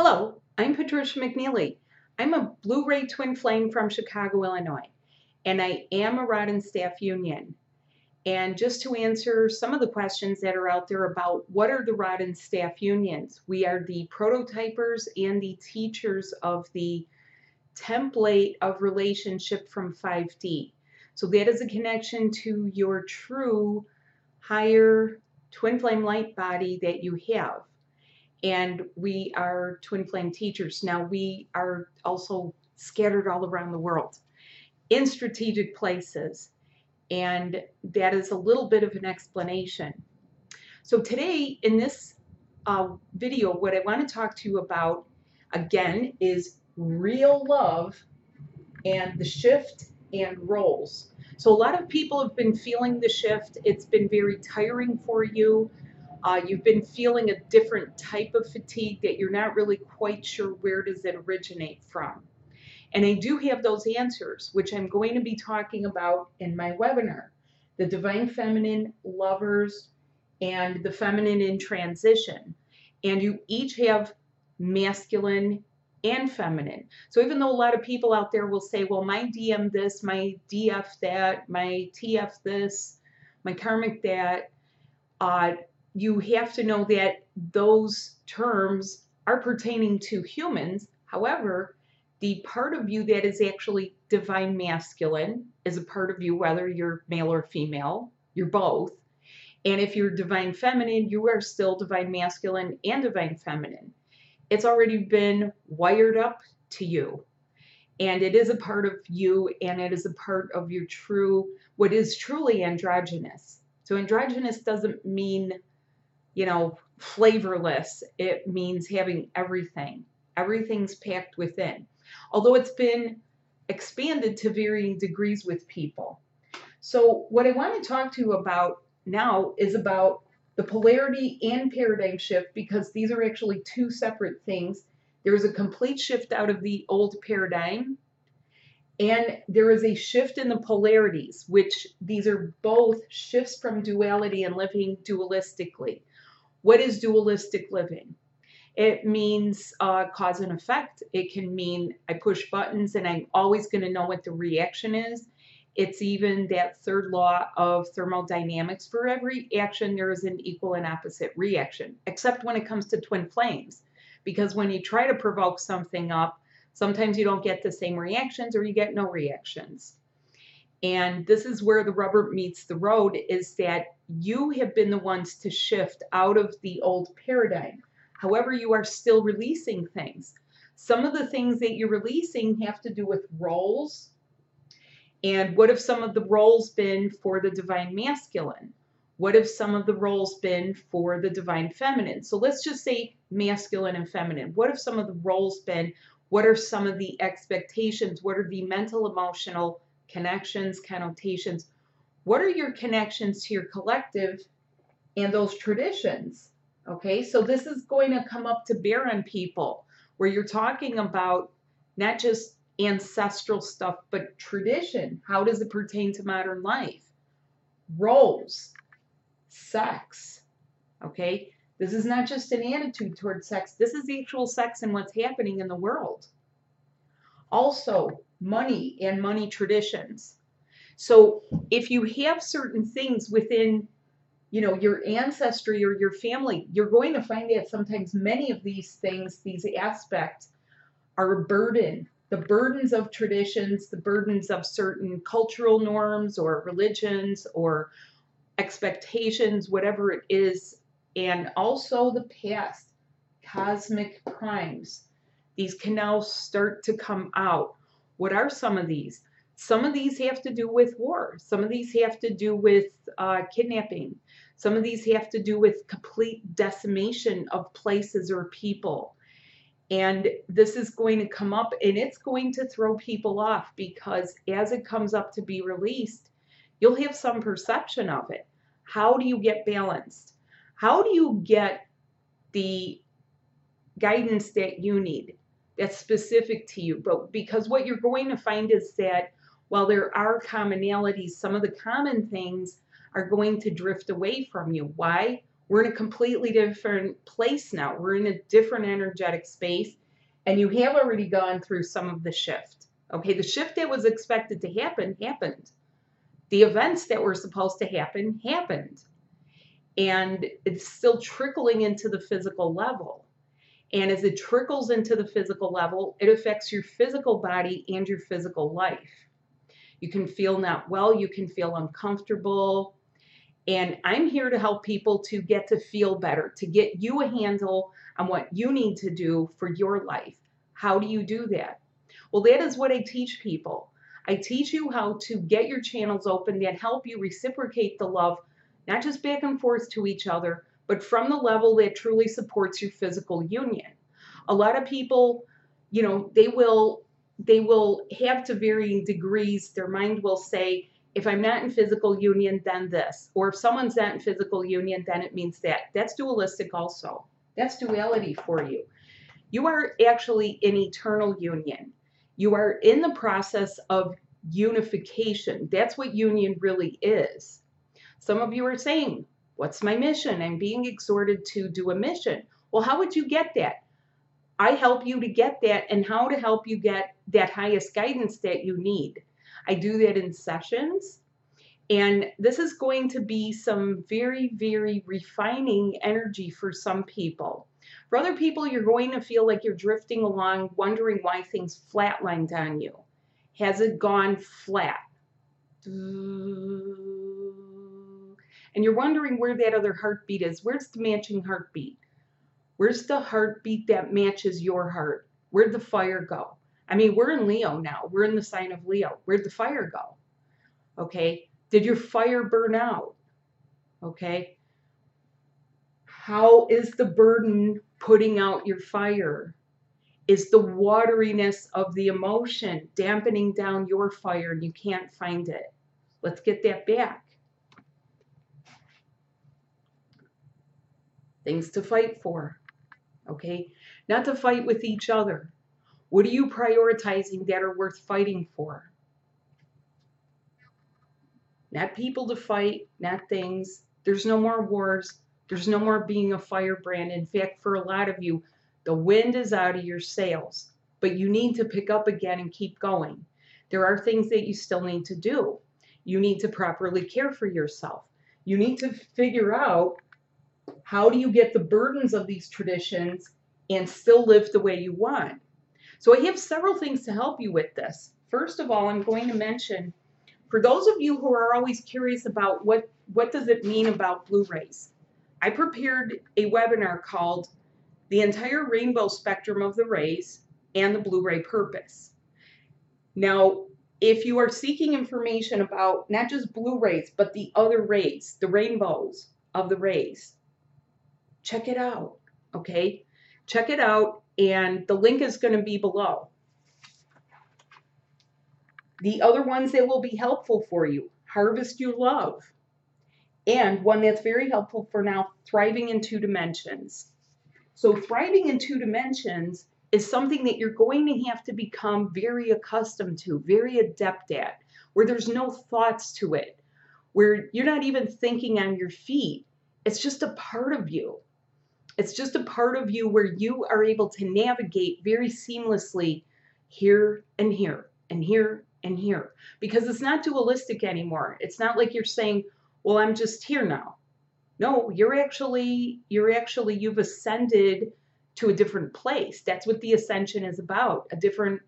Hello, I'm Patricia McNeely. I'm a Blue Ray Twin Flame from Chicago, Illinois, and I am a Rod and Staff Union. And just to answer some of the questions that are out there about what are the Rod and Staff Unions, we are the prototypers and the teachers of the template of relationship from 5D. So that is a connection to your true higher twin flame light body that you have and we are twin flame teachers. Now we are also scattered all around the world in strategic places, and that is a little bit of an explanation. So today in this uh, video, what I want to talk to you about again is real love and the shift and roles. So a lot of people have been feeling the shift. It's been very tiring for you. Uh, you've been feeling a different type of fatigue that you're not really quite sure where does it originate from. And I do have those answers, which I'm going to be talking about in my webinar. The Divine Feminine Lovers and the Feminine in Transition. And you each have masculine and feminine. So even though a lot of people out there will say, well, my DM this, my DF that, my TF this, my karmic that, uh, you have to know that those terms are pertaining to humans. However, the part of you that is actually divine masculine is a part of you, whether you're male or female, you're both. And if you're divine feminine, you are still divine masculine and divine feminine. It's already been wired up to you. And it is a part of you, and it is a part of your true, what is truly androgynous. So, androgynous doesn't mean you know, flavorless. It means having everything. Everything's packed within. Although it's been expanded to varying degrees with people. So what I want to talk to you about now is about the polarity and paradigm shift because these are actually two separate things. There is a complete shift out of the old paradigm and there is a shift in the polarities, which these are both shifts from duality and living dualistically. What is dualistic living? It means uh, cause and effect. It can mean I push buttons and I'm always going to know what the reaction is. It's even that third law of thermodynamics. For every action, there is an equal and opposite reaction, except when it comes to twin flames. Because when you try to provoke something up, sometimes you don't get the same reactions or you get no reactions. And this is where the rubber meets the road is that you have been the ones to shift out of the old paradigm. However, you are still releasing things. Some of the things that you're releasing have to do with roles. And what have some of the roles been for the divine masculine? What have some of the roles been for the divine feminine? So let's just say masculine and feminine. What have some of the roles been? What are some of the expectations? What are the mental, emotional, connections, connotations. What are your connections to your collective and those traditions? Okay, so this is going to come up to bear on people where you're talking about not just ancestral stuff, but tradition. How does it pertain to modern life? Roles, sex. Okay, this is not just an attitude towards sex, this is actual sex and what's happening in the world. Also, money and money traditions. So if you have certain things within you know your ancestry or your family you're going to find that sometimes many of these things these aspects are a burden. The burdens of traditions the burdens of certain cultural norms or religions or expectations whatever it is and also the past cosmic crimes these can now start to come out what are some of these? Some of these have to do with war. Some of these have to do with uh, kidnapping. Some of these have to do with complete decimation of places or people. And this is going to come up and it's going to throw people off because as it comes up to be released, you'll have some perception of it. How do you get balanced? How do you get the guidance that you need? That's specific to you. But because what you're going to find is that while there are commonalities, some of the common things are going to drift away from you. Why? We're in a completely different place now. We're in a different energetic space, and you have already gone through some of the shift. Okay, the shift that was expected to happen happened. The events that were supposed to happen happened. And it's still trickling into the physical level. And as it trickles into the physical level, it affects your physical body and your physical life. You can feel not well, you can feel uncomfortable. And I'm here to help people to get to feel better, to get you a handle on what you need to do for your life. How do you do that? Well, that is what I teach people. I teach you how to get your channels open that help you reciprocate the love, not just back and forth to each other, but from the level that truly supports your physical union. A lot of people, you know, they will they will have to varying degrees. Their mind will say, if I'm not in physical union, then this. Or if someone's not in physical union, then it means that. That's dualistic also. That's duality for you. You are actually in eternal union. You are in the process of unification. That's what union really is. Some of you are saying, What's my mission? I'm being exhorted to do a mission. Well, how would you get that? I help you to get that and how to help you get that highest guidance that you need. I do that in sessions. And this is going to be some very, very refining energy for some people. For other people, you're going to feel like you're drifting along, wondering why things flatlined on you. Has it gone flat? And you're wondering where that other heartbeat is. Where's the matching heartbeat? Where's the heartbeat that matches your heart? Where'd the fire go? I mean, we're in Leo now. We're in the sign of Leo. Where'd the fire go? Okay. Did your fire burn out? Okay. How is the burden putting out your fire? Is the wateriness of the emotion dampening down your fire and you can't find it? Let's get that back. Things to fight for. Okay? Not to fight with each other. What are you prioritizing that are worth fighting for? Not people to fight, not things. There's no more wars. There's no more being a firebrand. In fact, for a lot of you, the wind is out of your sails, but you need to pick up again and keep going. There are things that you still need to do. You need to properly care for yourself. You need to figure out how do you get the burdens of these traditions and still live the way you want? So I have several things to help you with this. First of all, I'm going to mention, for those of you who are always curious about what, what does it mean about Blue Rays, I prepared a webinar called The Entire Rainbow Spectrum of the Rays and the Blue Ray Purpose. Now, if you are seeking information about not just Blue Rays, but the other rays, the rainbows of the rays, check it out. Okay, check it out, and the link is going to be below. The other ones that will be helpful for you Harvest Your Love, and one that's very helpful for now Thriving in Two Dimensions. So, thriving in two dimensions is something that you're going to have to become very accustomed to, very adept at, where there's no thoughts to it, where you're not even thinking on your feet. It's just a part of you. It's just a part of you where you are able to navigate very seamlessly here and here and here and here because it's not dualistic anymore. It's not like you're saying, "Well, I'm just here now." No, you're actually you're actually you've ascended to a different place. That's what the ascension is about. A different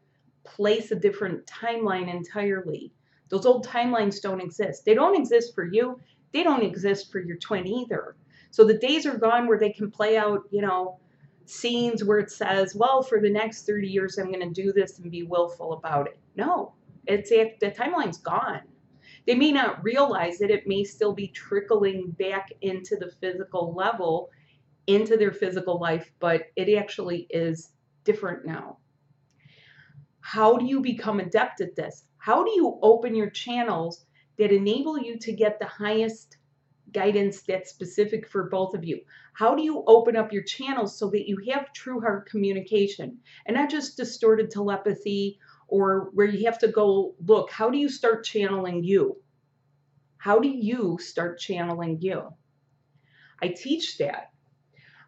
place, a different timeline entirely. Those old timelines don't exist. They don't exist for you. They don't exist for your twin either. So the days are gone where they can play out, you know, scenes where it says, well, for the next 30 years, I'm going to do this and be willful about it. No, it's if the timeline's gone. They may not realize it. It may still be trickling back into the physical level, into their physical life, but it actually is different now. How do you become adept at this? How do you open your channels that enable you to get the highest guidance that's specific for both of you? How do you open up your channels so that you have true heart communication and not just distorted telepathy or where you have to go look? How do you start channeling you? How do you start channeling you? I teach that.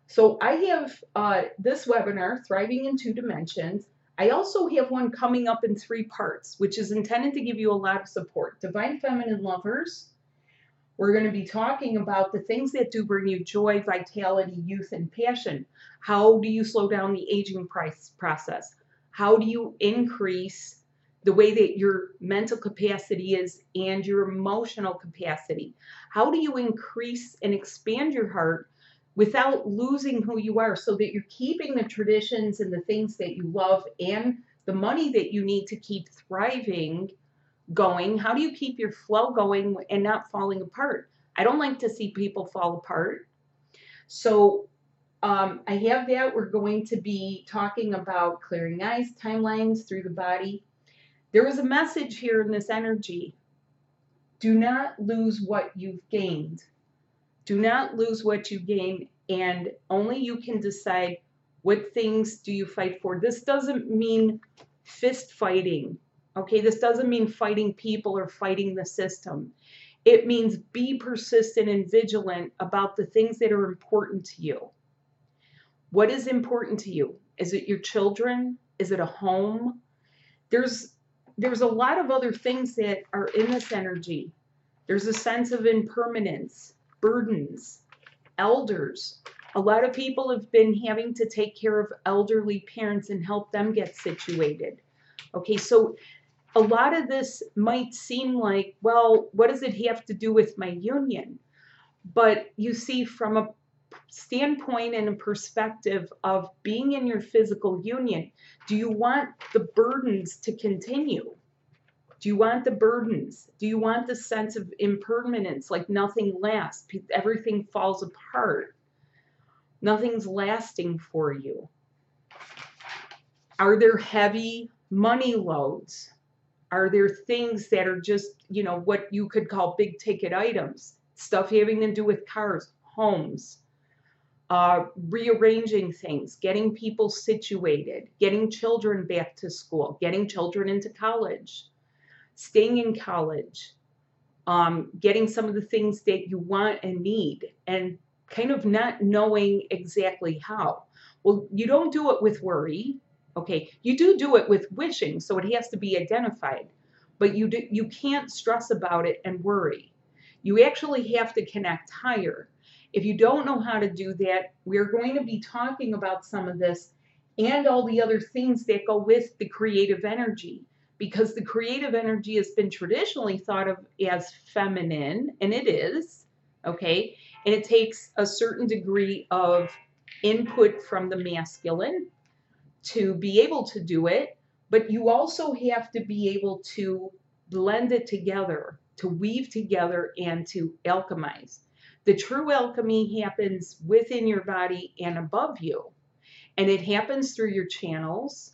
So I have uh, this webinar, Thriving in Two Dimensions. I also have one coming up in three parts, which is intended to give you a lot of support. Divine Feminine Lovers, we're going to be talking about the things that do bring you joy, vitality, youth, and passion. How do you slow down the aging process? How do you increase the way that your mental capacity is and your emotional capacity? How do you increase and expand your heart without losing who you are so that you're keeping the traditions and the things that you love and the money that you need to keep thriving going? How do you keep your flow going and not falling apart? I don't like to see people fall apart. So um, I have that. We're going to be talking about clearing ice, timelines through the body. There was a message here in this energy. Do not lose what you've gained. Do not lose what you gain, and only you can decide what things do you fight for. This doesn't mean fist fighting. Okay, this doesn't mean fighting people or fighting the system. It means be persistent and vigilant about the things that are important to you. What is important to you? Is it your children? Is it a home? There's there's a lot of other things that are in this energy. There's a sense of impermanence, burdens, elders. A lot of people have been having to take care of elderly parents and help them get situated. Okay, so a lot of this might seem like, well, what does it have to do with my union? But you see, from a standpoint and a perspective of being in your physical union, do you want the burdens to continue? Do you want the burdens? Do you want the sense of impermanence, like nothing lasts, everything falls apart? Nothing's lasting for you. Are there heavy money loads? Are there things that are just, you know, what you could call big ticket items? Stuff having to do with cars, homes, uh, rearranging things, getting people situated, getting children back to school, getting children into college, staying in college, um, getting some of the things that you want and need, and kind of not knowing exactly how. Well, you don't do it with worry. Okay, you do do it with wishing, so it has to be identified, but you do, you can't stress about it and worry. You actually have to connect higher if you don't know how to do that, we're going to be talking about some of this and all the other things that go with the creative energy because the creative energy has been traditionally thought of as feminine, and it is, okay? And it takes a certain degree of input from the masculine to be able to do it, but you also have to be able to blend it together, to weave together, and to alchemize. The true alchemy happens within your body and above you. And it happens through your channels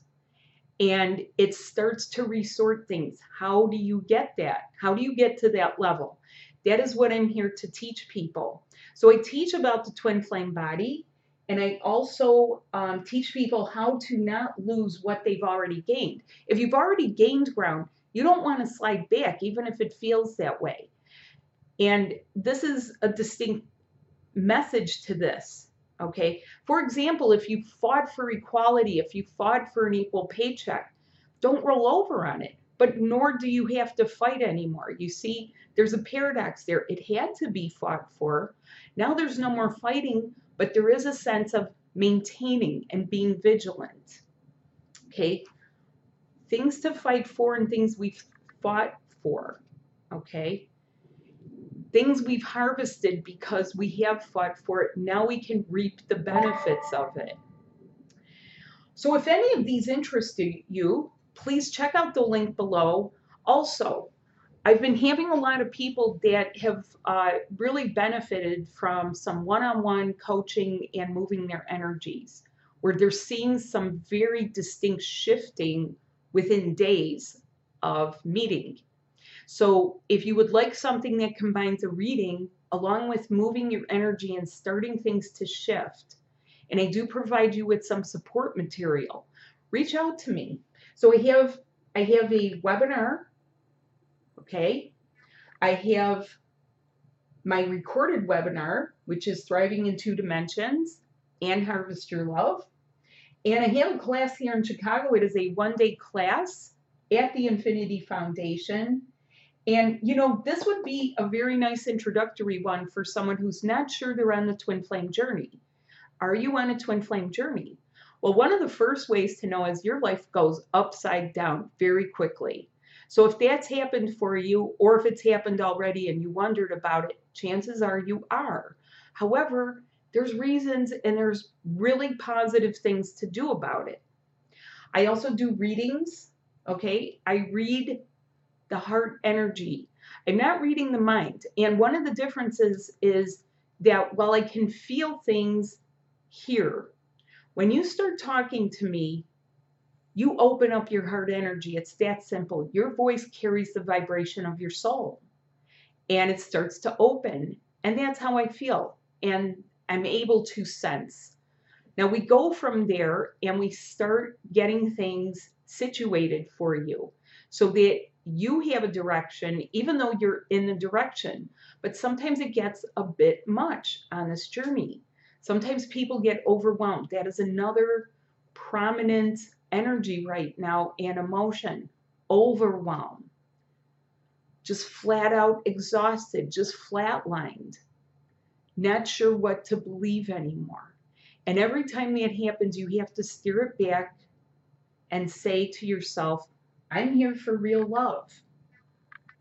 and it starts to resort things. How do you get that? How do you get to that level? That is what I'm here to teach people. So I teach about the twin flame body and I also um, teach people how to not lose what they've already gained. If you've already gained ground, you don't want to slide back, even if it feels that way. And this is a distinct message to this. Okay. For example, if you fought for equality, if you fought for an equal paycheck, don't roll over on it. But nor do you have to fight anymore. You see, there's a paradox there. It had to be fought for. Now there's no more fighting, but there is a sense of maintaining and being vigilant. Okay. Things to fight for and things we've fought for. Okay things we've harvested because we have fought for it. Now we can reap the benefits of it. So if any of these interest you, please check out the link below. Also, I've been having a lot of people that have uh, really benefited from some one-on-one coaching and moving their energies, where they're seeing some very distinct shifting within days of meeting. So if you would like something that combines a reading along with moving your energy and starting things to shift, and I do provide you with some support material, reach out to me. So I have I have a webinar, okay? I have my recorded webinar, which is Thriving in Two Dimensions and Harvest Your Love. And I have a class here in Chicago. It is a one day class at the Infinity Foundation. And, you know, this would be a very nice introductory one for someone who's not sure they're on the twin flame journey. Are you on a twin flame journey? Well, one of the first ways to know is your life goes upside down very quickly. So if that's happened for you, or if it's happened already and you wondered about it, chances are you are. However, there's reasons and there's really positive things to do about it. I also do readings, okay? I read the heart energy. I'm not reading the mind. And one of the differences is that while I can feel things here, when you start talking to me, you open up your heart energy. It's that simple. Your voice carries the vibration of your soul and it starts to open. And that's how I feel. And I'm able to sense. Now we go from there and we start getting things situated for you so that you have a direction, even though you're in the direction. But sometimes it gets a bit much on this journey. Sometimes people get overwhelmed. That is another prominent energy right now and emotion, overwhelm, just flat out exhausted, just flatlined, not sure what to believe anymore. And every time that happens, you have to steer it back and say to yourself, I'm here for real love.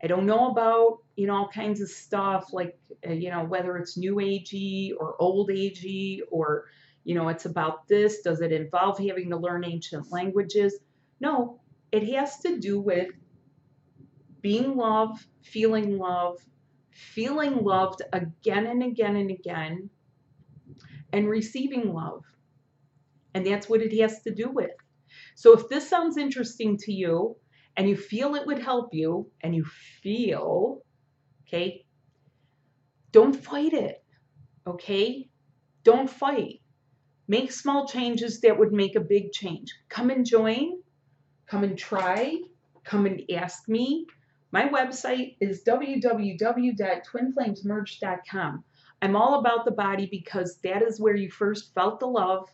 I don't know about, you know, all kinds of stuff like, uh, you know, whether it's new agey or old agey or you know, it's about this. Does it involve having to learn ancient languages? No, it has to do with being loved, feeling love, feeling loved again and again and again, and receiving love. And that's what it has to do with. So if this sounds interesting to you and you feel it would help you and you feel, okay, don't fight it, okay? Don't fight. Make small changes that would make a big change. Come and join. Come and try. Come and ask me. My website is www.twinflamesmerge.com. I'm all about the body because that is where you first felt the love,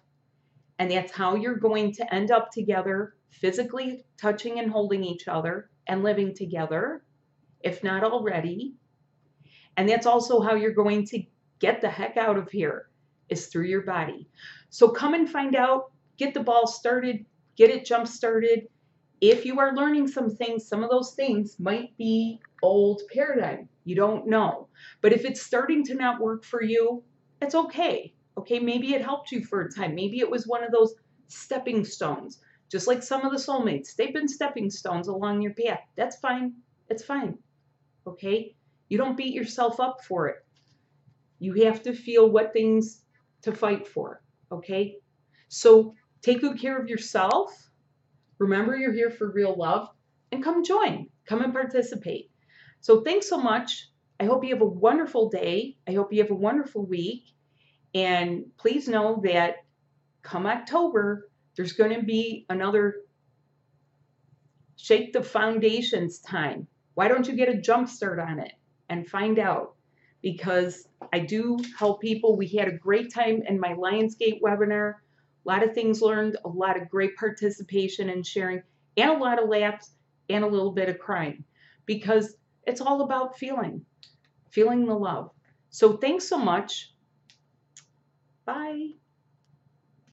and that's how you're going to end up together, physically touching and holding each other and living together, if not already. And that's also how you're going to get the heck out of here is through your body. So come and find out, get the ball started, get it jump started. If you are learning some things, some of those things might be old paradigm. You don't know. But if it's starting to not work for you, it's okay. Okay, maybe it helped you for a time. Maybe it was one of those stepping stones. Just like some of the soulmates, they've been stepping stones along your path. That's fine. It's fine. Okay? You don't beat yourself up for it. You have to feel what things to fight for. Okay? So take good care of yourself. Remember, you're here for real love and come join, come and participate. So thanks so much. I hope you have a wonderful day. I hope you have a wonderful week. And please know that come October, there's going to be another Shake the Foundations time. Why don't you get a jump start on it and find out? Because I do help people. We had a great time in my Lionsgate webinar. A lot of things learned, a lot of great participation and sharing, and a lot of laughs and a little bit of crying because it's all about feeling, feeling the love. So thanks so much. Bye.